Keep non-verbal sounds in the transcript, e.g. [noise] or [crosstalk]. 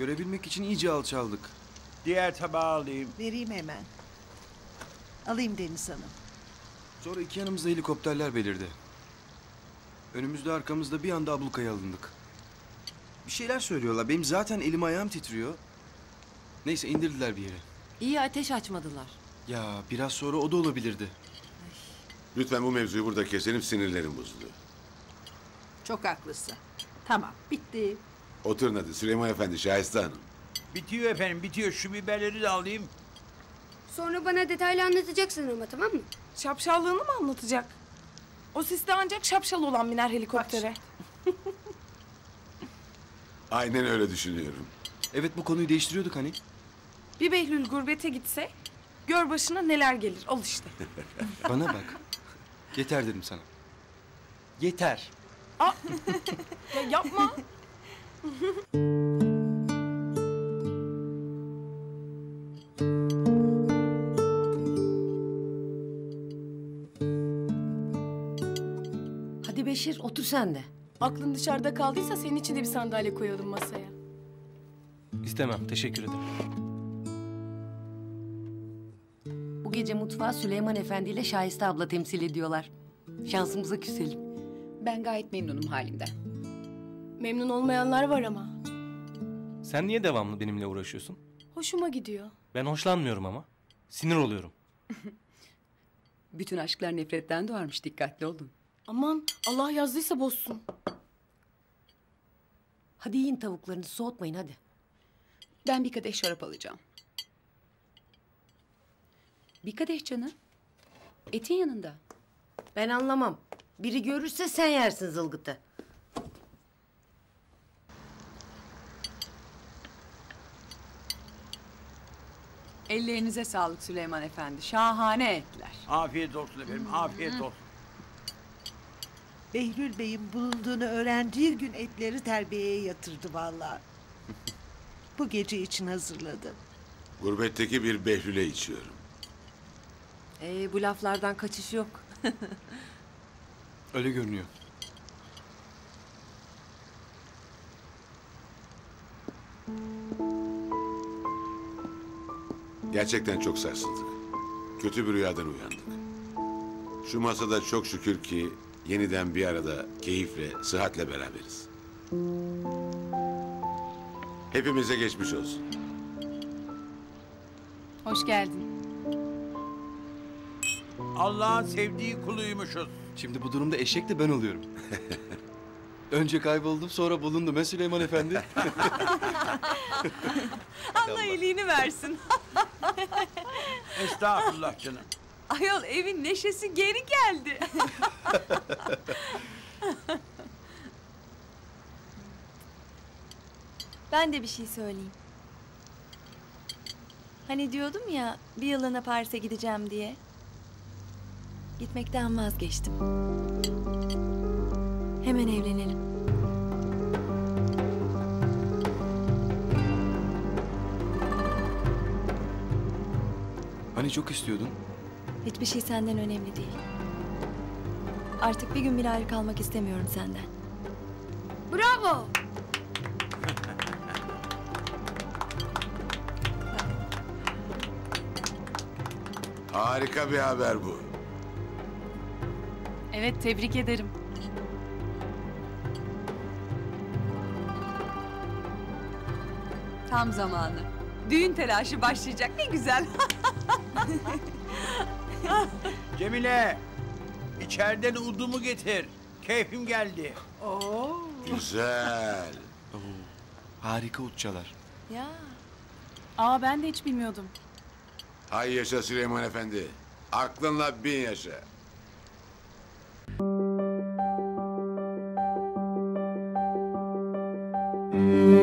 Görebilmek için iyice alçaldık. Diğer tabağı alayım. Vereyim hemen. Alayım Deniz Hanım. Sonra iki yanımızda helikopterler belirdi. Önümüzde arkamızda bir anda ablukaya alındık. Bir şeyler söylüyorlar. Benim zaten elim ayağım titriyor. Neyse indirdiler bir yere. İyi ateş açmadılar. Ya biraz sonra o da olabilirdi. Lütfen bu mevzuyu burada keselim sinirlerim bozuldu. Çok haklısın. Tamam bitti. Oturun hadi Süleyman Efendi, Şahiste Hanım. Bitiyor efendim bitiyor. Şu biberleri de alayım. Sonra bana detaylı anlatacaksın ama tamam mı? Şapşallığını mı anlatacak? O siste ancak şapşal olan biner helikoptere. [laughs] Aynen öyle düşünüyorum. Evet bu konuyu değiştiriyorduk hani. Bir Behlül gurbete gitse gör başına neler gelir. Al işte. [laughs] Bana bak. Yeter dedim sana. Yeter. [laughs] Ya yapma. [laughs] Hadi Beşir otur sen de. Aklın dışarıda kaldıysa senin için de bir sandalye koyalım masaya. İstemem, teşekkür ederim. Bu gece mutfağı Süleyman Efendi ile Şahiste abla temsil ediyorlar. Şansımıza küselim. Ben gayet memnunum halimden. Memnun olmayanlar var ama. Sen niye devamlı benimle uğraşıyorsun? Hoşuma gidiyor. Ben hoşlanmıyorum ama. Sinir oluyorum. [laughs] Bütün aşklar nefretten doğarmış dikkatli olun. Aman Allah yazdıysa bozsun. Hadi yiyin tavuklarını soğutmayın hadi. Ben bir kadeh şarap alacağım. Bir kadeh canım. Etin yanında. Ben anlamam. Biri görürse sen yersin zılgıtı. Ellerinize sağlık Süleyman Efendi. Şahane etler. Afiyet olsun efendim. Afiyet olsun. Behlül Bey'in bulunduğunu öğrendiği gün etleri terbiyeye yatırdı vallahi. [laughs] Bu gece için hazırladım. Gurbetteki bir behlüle içiyorum. Ee, bu laflardan kaçış yok. [laughs] Öyle görünüyor. Gerçekten çok sarsıldık. Kötü bir rüyadan uyandık. Şu masada çok şükür ki yeniden bir arada keyifle, sıhhatle beraberiz. Hepimize geçmiş olsun. Hoş geldin. Allah'ın sevdiği kuluymuşuz. Şimdi bu durumda eşek de ben oluyorum. [laughs] Önce kayboldum sonra bulundum. Ben Süleyman Efendi. [laughs] Allah iyiliğini versin. [laughs] Estağfurullah canım. Ayol evin neşesi geri geldi. [laughs] Ben de bir şey söyleyeyim. Hani diyordum ya bir yılına Paris'e gideceğim diye. Gitmekten vazgeçtim. Hemen evlenelim. Hani çok istiyordun. Hiçbir şey senden önemli değil. Artık bir gün bile ayrı kalmak istemiyorum senden. Bravo. Harika bir haber bu. Evet tebrik ederim. Tam zamanı. Düğün telaşı başlayacak. Ne güzel. [laughs] Cemile, içeriden udumu getir. Keyfim geldi. Oo. Güzel. Oo, [laughs] harika utçalar. Ya. Aa ben de hiç bilmiyordum. Hay yaşa Süleyman Efendi. Aklınla bin yaşa. Müzik